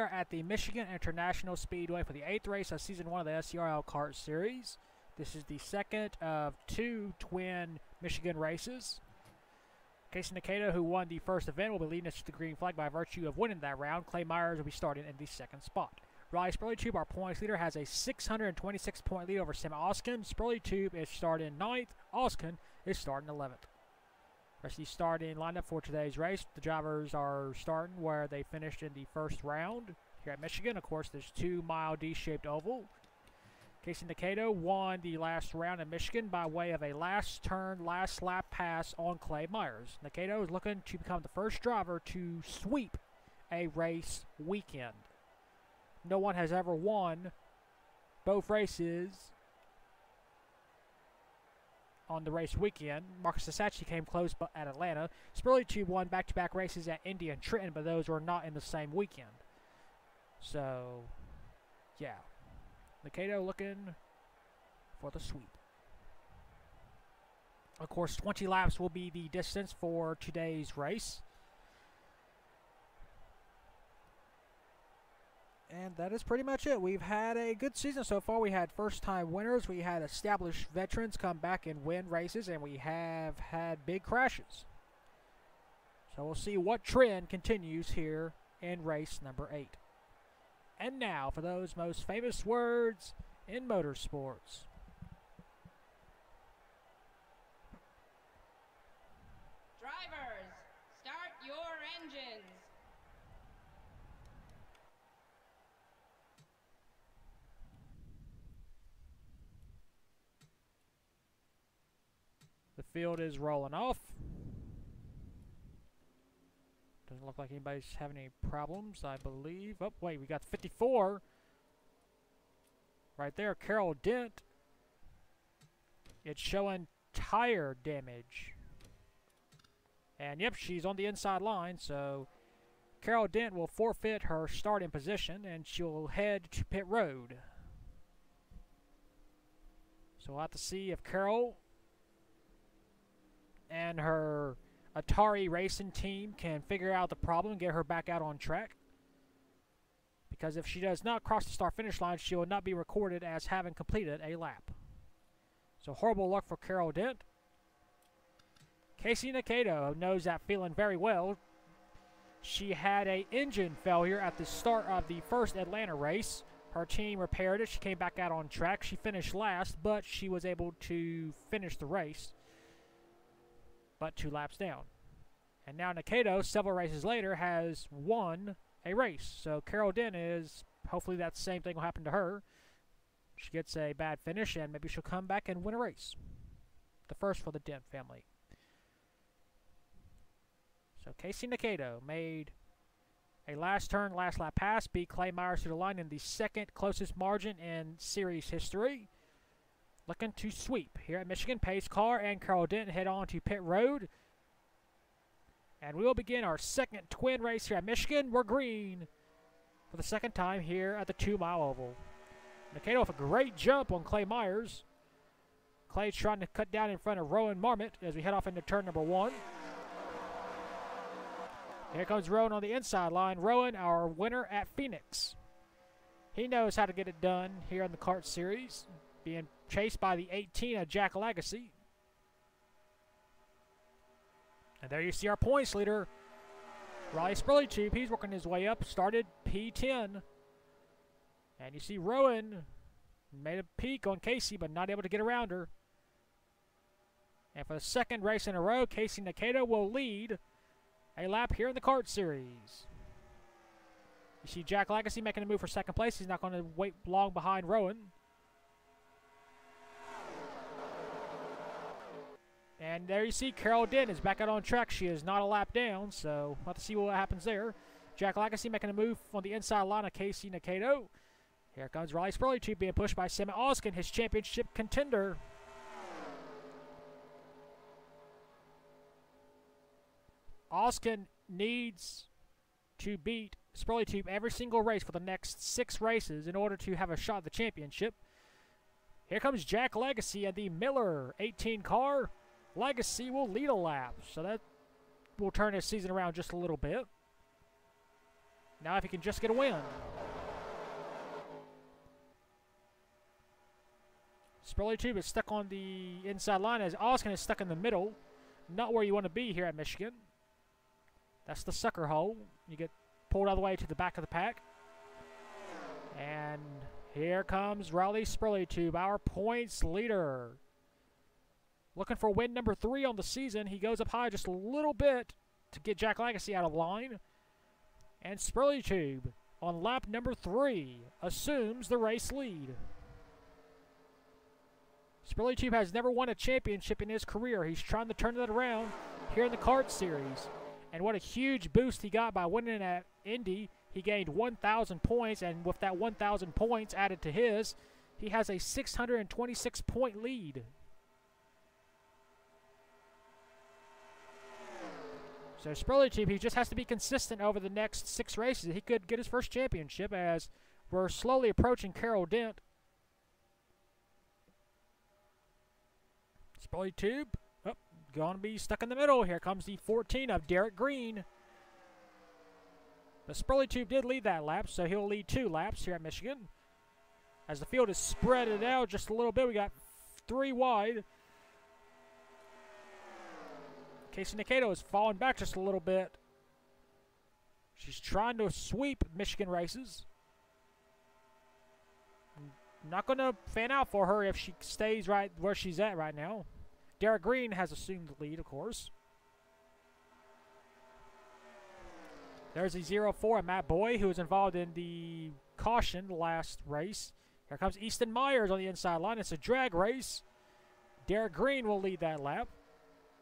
at the Michigan International Speedway for the eighth race of season one of the SCRL CART Series. This is the second of two twin Michigan races. Casey Nakato, who won the first event, will be leading us to the green flag by virtue of winning that round. Clay Myers will be starting in the second spot. Riley Tube, our points leader, has a 626 point lead over Sam Oskin. Tube is starting ninth. Oskin is starting 11th. Of the starting lineup for today's race. The drivers are starting where they finished in the first round here at Michigan. Of course, there's two mile D-shaped oval. Casey Nakato won the last round in Michigan by way of a last turn, last lap pass on Clay Myers. Nakato is looking to become the first driver to sweep a race weekend. No one has ever won both races on the race weekend. Marcus Sasachi came close but at Atlanta. Tube won back-to-back races at Indy and Trenton, but those were not in the same weekend. So, yeah. Nakato looking for the sweep. Of course, 20 laps will be the distance for today's race. And that is pretty much it. We've had a good season so far. We had first time winners, we had established veterans come back and win races, and we have had big crashes. So we'll see what trend continues here in race number eight. And now for those most famous words in motorsports. Drivers, start your engines. The field is rolling off. Doesn't look like anybody's having any problems, I believe. Oh, wait, we got 54. Right there, Carol Dent. It's showing tire damage. And yep, she's on the inside line, so Carol Dent will forfeit her starting position and she'll head to pit road. So we'll have to see if Carol and her Atari racing team can figure out the problem and get her back out on track. Because if she does not cross the start finish line, she will not be recorded as having completed a lap. So horrible luck for Carol Dent. Casey Nakato knows that feeling very well. She had a engine failure at the start of the first Atlanta race. Her team repaired it. She came back out on track. She finished last, but she was able to finish the race but two laps down. And now Nakato, several races later, has won a race. So Carol Dent is, hopefully that same thing will happen to her. She gets a bad finish, and maybe she'll come back and win a race. The first for the Dent family. So Casey Nakato made a last turn, last lap pass, beat Clay Myers to the line in the second closest margin in series history looking to sweep here at Michigan. Pace car and Carl Denton head on to pit road. And we will begin our second twin race here at Michigan. We're green for the second time here at the two mile oval. Nakato with a great jump on Clay Myers. Clay's trying to cut down in front of Rowan Marmot as we head off into turn number one. Here comes Rowan on the inside line. Rowan, our winner at Phoenix. He knows how to get it done here in the CART series, being chased by the 18 of Jack Legacy. And there you see our points leader, Riley Spurley Tube. He's working his way up, started P10. And you see Rowan made a peek on Casey, but not able to get around her. And for the second race in a row, Casey Nakato will lead a lap here in the CART series. You see Jack Legacy making a move for second place. He's not going to wait long behind Rowan. And there you see Carol Dent is back out on track. She is not a lap down, so we'll have to see what happens there. Jack Legacy making a move on the inside line of Casey Nakato. Here comes Riley Spurley Tube being pushed by Sam Oskin, his championship contender. Oskin needs to beat Spurley Tube every single race for the next six races in order to have a shot at the championship. Here comes Jack Legacy and the Miller 18 car. Legacy will lead a lap, so that will turn his season around just a little bit. Now if he can just get a win. Spurley Tube is stuck on the inside line as Oskin is stuck in the middle. Not where you want to be here at Michigan. That's the sucker hole. You get pulled all the way to the back of the pack. And here comes Riley Spurley Tube, our points leader. Looking for win number three on the season. He goes up high just a little bit to get Jack Legacy out of line. And Spurley Tube on lap number three assumes the race lead. Spurley Tube has never won a championship in his career. He's trying to turn that around here in the CART Series. And what a huge boost he got by winning at Indy. He gained 1,000 points, and with that 1,000 points added to his, he has a 626 point lead. So Spurley Tube, he just has to be consistent over the next six races. He could get his first championship as we're slowly approaching Carol Dent. Spurley Tube, oh, going to be stuck in the middle. Here comes the 14 of Derek Green. But Spurley Tube did lead that lap, so he'll lead two laps here at Michigan. As the field is spread it out just a little bit, we got three wide. Casey Nakato is falling back just a little bit. She's trying to sweep Michigan races. Not going to fan out for her if she stays right where she's at right now. Derek Green has assumed the lead, of course. There's a 0-4 Matt Boy, who was involved in the caution last race. Here comes Easton Myers on the inside line. It's a drag race. Derek Green will lead that lap.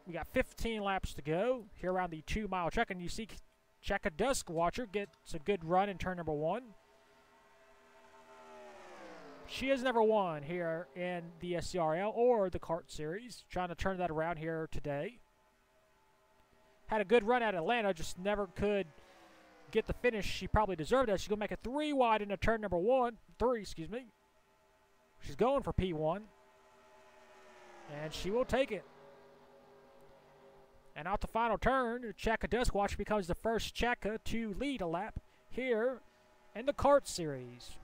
We got 15 laps to go here around the two mile track, and you see Cheka Dusk Watcher gets a good run in turn number one. She has never won here in the SCRL or the CART Series. Trying to turn that around here today. Had a good run at Atlanta, just never could get the finish she probably deserved. That she's gonna make a three wide into turn number one, three, excuse me. She's going for P1, and she will take it. And out the final turn, Cheka Duskwatch becomes the first Cheka to lead a lap here in the CART Series.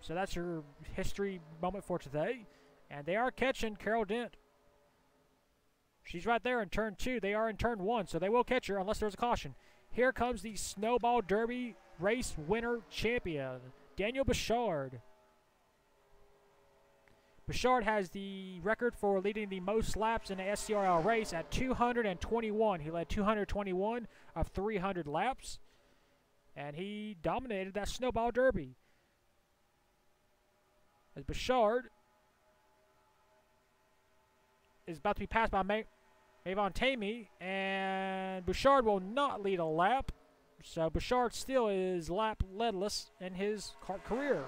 So that's your history moment for today. And they are catching Carol Dent. She's right there in turn two. They are in turn one, so they will catch her unless there's a caution. Here comes the Snowball Derby race winner champion, Daniel Bouchard. Bouchard has the record for leading the most laps in an SCRL race at 221. He led 221 of 300 laps, and he dominated that Snowball Derby. As Bouchard is about to be passed by May Avon Tamey, and Bouchard will not lead a lap. So Bouchard still is lap leadless in his career.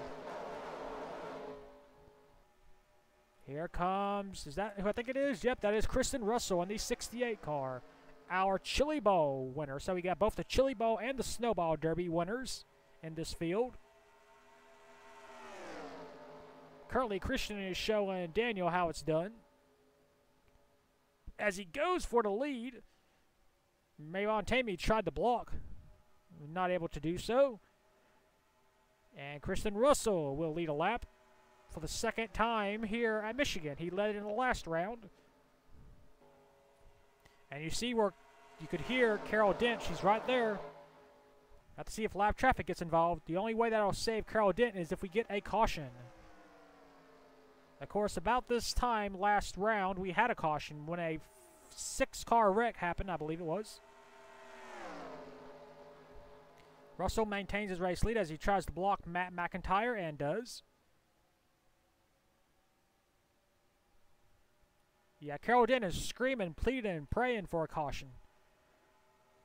Here comes, is that who I think it is? Yep, that is Christian Russell in the 68 car. Our Chili Bowl winner. So we got both the Chili Bowl and the Snowball Derby winners in this field. Currently, Christian is showing Daniel how it's done. As he goes for the lead, Mayvon Tamey tried to block. Not able to do so. And Christian Russell will lead a lap for the second time here at Michigan. He led in the last round. And you see where you could hear Carol Dent. She's right there. Have to see if lap traffic gets involved. The only way that'll save Carol Dent is if we get a caution. Of course, about this time last round, we had a caution when a six-car wreck happened, I believe it was. Russell maintains his race lead as he tries to block Matt McIntyre and does. Yeah, Carol Dent is screaming, pleading, and praying for a caution.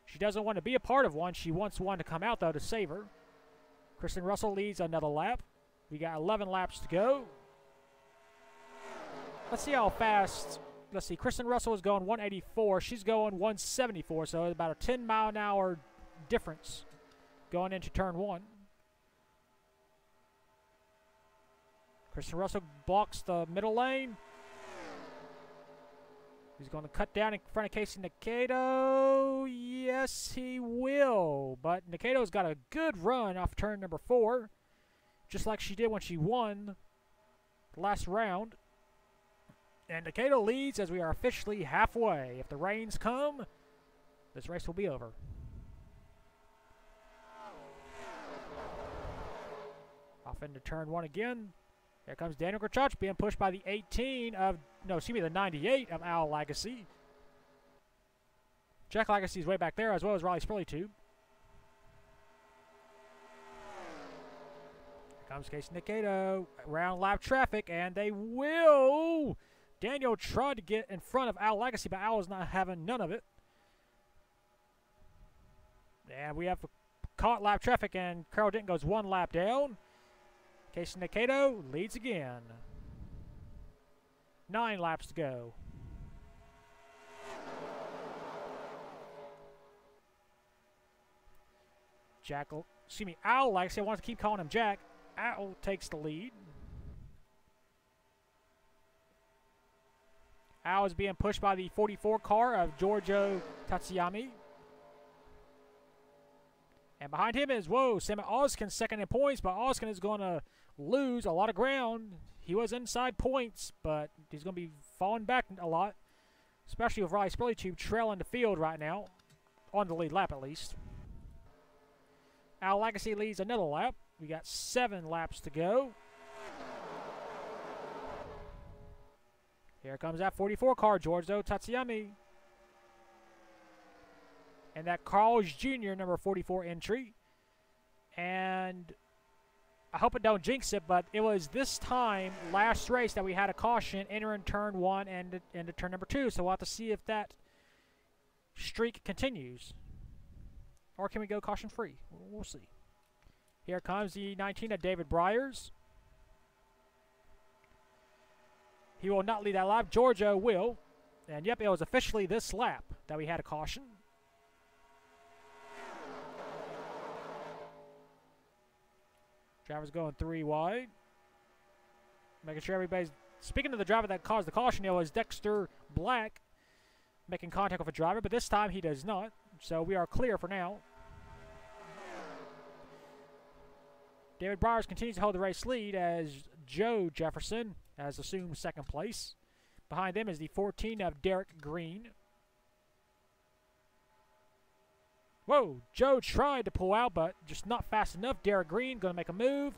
She doesn't want to be a part of one. She wants one to come out, though, to save her. Christian Russell leads another lap. We got 11 laps to go. Let's see how fast. Let's see. Christian Russell is going 184. She's going 174. So about a 10 mile an hour difference going into turn one. Christian Russell blocks the middle lane. He's going to cut down in front of Casey Nakato. Yes, he will. But Nakato's got a good run off turn number four, just like she did when she won last round. And Nakato leads as we are officially halfway. If the rains come, this race will be over. Off into turn one again. Here comes Daniel Grachach being pushed by the 18 of, no, excuse me, the 98 of Al Legacy. Jack Legacy's way back there, as well as Riley Spurley, Tube. Here comes Casey Nakato. Around lap traffic, and they will. Daniel tried to get in front of Al Legacy, but Al was not having none of it. And we have caught lap traffic, and Carl Denton goes one lap down. Casey Nakato leads again. Nine laps to go. Jack, excuse me, Al, like I said, wants to keep calling him Jack. Al takes the lead. Al is being pushed by the 44 car of Giorgio Tatsuyami. And behind him is, whoa, Sam Oskin second in points, but Oskin is going to lose a lot of ground. He was inside points, but he's going to be falling back a lot, especially with Riley Spurley-Tube trailing the field right now, on the lead lap at least. Al Legacy leads another lap. We got seven laps to go. Here comes that 44 car, Giorgio Tatsuyami. And that Carl's Jr., number 44 entry. And I hope it don't jinx it, but it was this time last race that we had a caution entering turn one and into turn number two. So we'll have to see if that streak continues. Or can we go caution free? We'll see. Here comes the 19 of David Briers. He will not lead that lap. Giorgio will. And yep, it was officially this lap that we had a caution. Driver's going three wide. Making sure everybody's. Speaking of the driver that caused the caution, it was Dexter Black making contact with a driver, but this time he does not. So we are clear for now. David Briers continues to hold the race lead as Joe Jefferson has assumed second place. Behind them is the 14 of Derek Green. Whoa, Joe tried to pull out, but just not fast enough. Derek Green going to make a move.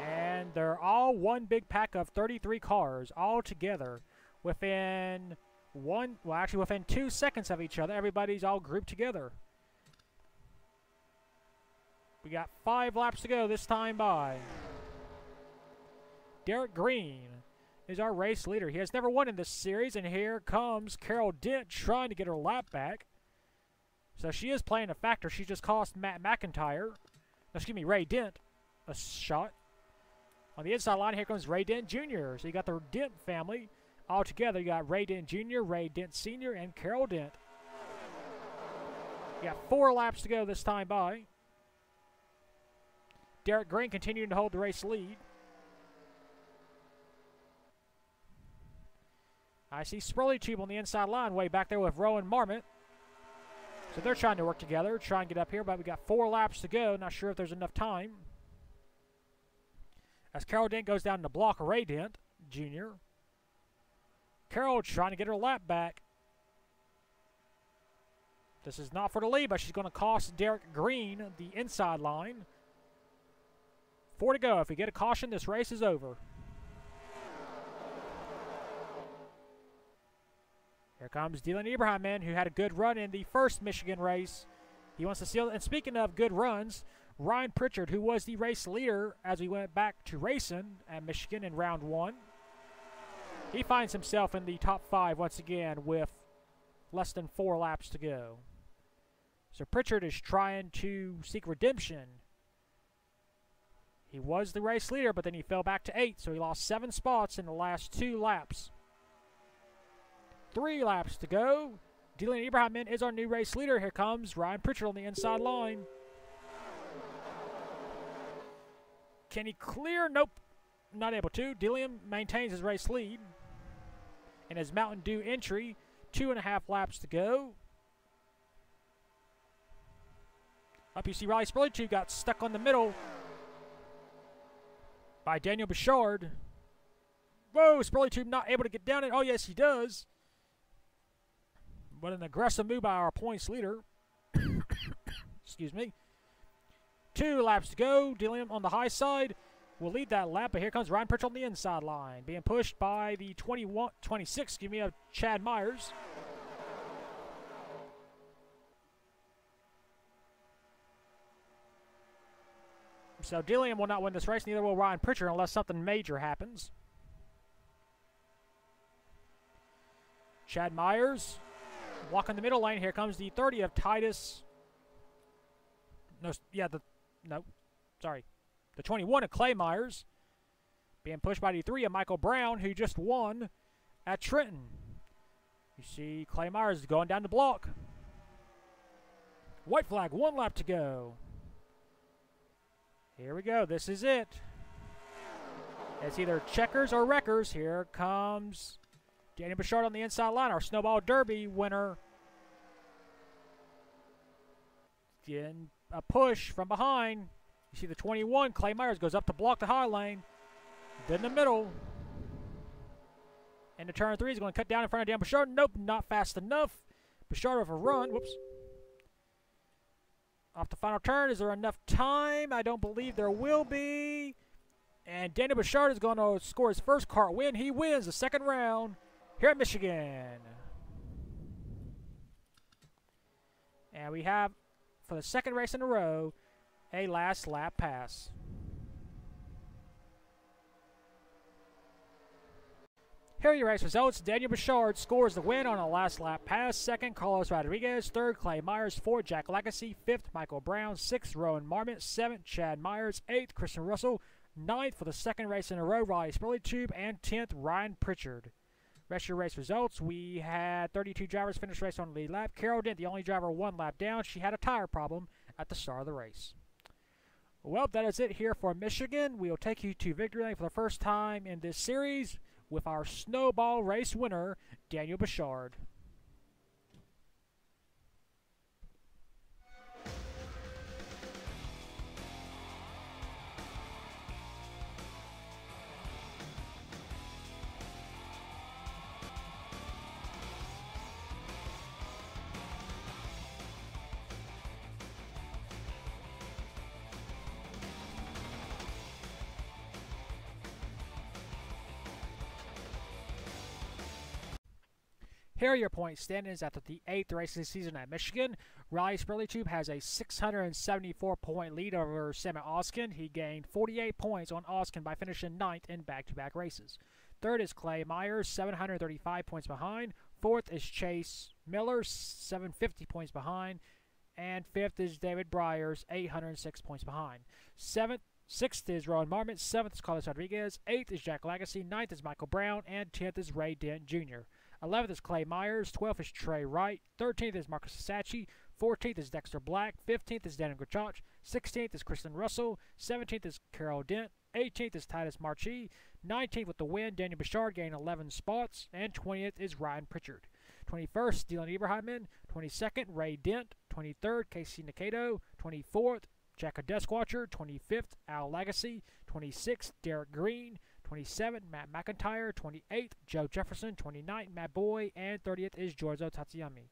And they're all one big pack of 33 cars all together within one, well, actually within two seconds of each other. Everybody's all grouped together. We got five laps to go this time by. Derek Green is our race leader. He has never won in this series, and here comes Carol Dent trying to get her lap back. So she is playing a factor. She just cost Matt McIntyre, excuse me, Ray Dent, a shot. On the inside line, here comes Ray Dent Jr. So you got the Dent family all together. You got Ray Dent Jr., Ray Dent Sr., and Carol Dent. You got four laps to go this time by. Derek Green continuing to hold the race lead. I see Spurley-Tube on the inside line way back there with Rowan Marmot. So they're trying to work together, try and get up here, but we got four laps to go. Not sure if there's enough time. As Carol Dent goes down to block Ray Dent, Jr. Carol trying to get her lap back. This is not for the lead, but she's going to cost Derek Green the inside line. Four to go. If we get a caution, this race is over. Here comes Dylan Ibrahim, who had a good run in the first Michigan race. He wants to seal. And speaking of good runs, Ryan Pritchard, who was the race leader as we went back to racing at Michigan in round one, he finds himself in the top five once again with less than four laps to go. So Pritchard is trying to seek redemption. He was the race leader, but then he fell back to eight, so he lost seven spots in the last two laps. Three laps to go. Dylan Ibrahim is our new race leader. Here comes Ryan Pritchard on the inside line. Can he clear? Nope. Not able to. Dilliam maintains his race lead. In his Mountain Dew entry, two and a half laps to go. Up you see Riley Spurley got stuck on the middle by Daniel Bouchard. Whoa, Spurley Tube not able to get down it. Oh, yes, he does. But an aggressive move by our points leader. Excuse me. Two laps to go. Dilliam on the high side will lead that lap, but here comes Ryan Pritchard on the inside line, being pushed by the 21, 26, excuse me, of Chad Myers. So Dilliam will not win this race, neither will Ryan Pritchard unless something major happens. Chad Myers, walking the middle lane. Here comes the 30 of Titus. No, yeah, the no, sorry, the 21 of Clay Myers, being pushed by the three of Michael Brown, who just won at Trenton. You see Clay Myers going down the block. White flag, one lap to go. Here we go. This is it. It's either checkers or wreckers. Here comes Danny Bouchard on the inside line, our Snowball Derby winner. Getting a push from behind. You see the 21, Clay Myers goes up to block the high lane. Then the middle. And the turn three is going to cut down in front of Dan Bouchard. Nope, not fast enough. Bouchard with a run. Whoops. Off the final turn, is there enough time? I don't believe there will be. And Daniel Bouchard is going to score his first CART win. He wins the second round here at Michigan. And we have, for the second race in a row, a last lap pass. Here are your race results. Daniel Bouchard scores the win on a last lap pass. Second, Carlos Rodriguez. Third, Clay Myers. Fourth, Jack Legacy. Fifth, Michael Brown. Sixth, Rowan Marmot. Seventh, Chad Myers. Eighth, Christian Russell. Ninth, for the second race in a row, Riley Spurley Tube. And tenth, Ryan Pritchard. Rest your race results. We had 32 drivers finish race on the lead lap. Carol Dent, the only driver one lap down. She had a tire problem at the start of the race. Well, that is it here for Michigan. We'll take you to victory lane for the first time in this series with our snowball race winner, Daniel Bouchard. Your point standings after the eighth race of the season at Michigan. Riley Spurley has a 674 point lead over Sammy Oskin. He gained 48 points on Oskin by finishing ninth in back to back races. Third is Clay Myers, 735 points behind. Fourth is Chase Miller, 750 points behind. And fifth is David Briers, 806 points behind. Seventh Sixth is Rowan Marmot. Seventh is Carlos Rodriguez. Eighth is Jack Legacy. Ninth is Michael Brown. And tenth is Ray Dent Jr. 11th is Clay Myers. 12th is Trey Wright. 13th is Marcus Sachi. 14th is Dexter Black. 15th is Daniel Grachach. 16th is Christian Russell. 17th is Carol Dent. 18th is Titus Marchi. 19th with the win, Daniel Bouchard gained 11 spots. And 20th is Ryan Pritchard. 21st, Dylan Eberheimman. 22nd, Ray Dent. 23rd, Casey Nakato. 24th, Jack Deskwatcher. 25th, Al Legacy. 26th, Derek Green. 27, Matt McIntyre. 28th, Joe Jefferson. 29th, Matt Boy. And 30th is Giorgio Tatsuyami.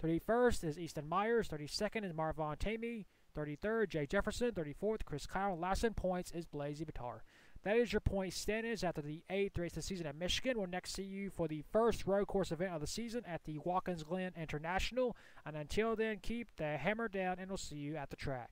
31st is Easton Myers. 32nd is Marvon Tamey. 33rd, Jay Jefferson. 34th, Chris Kyle. Last in points is Blazy Batar. That is your point standings after the eighth race of the season at Michigan. We'll next see you for the first road course event of the season at the Watkins Glen International. And until then, keep the hammer down, and we'll see you at the track.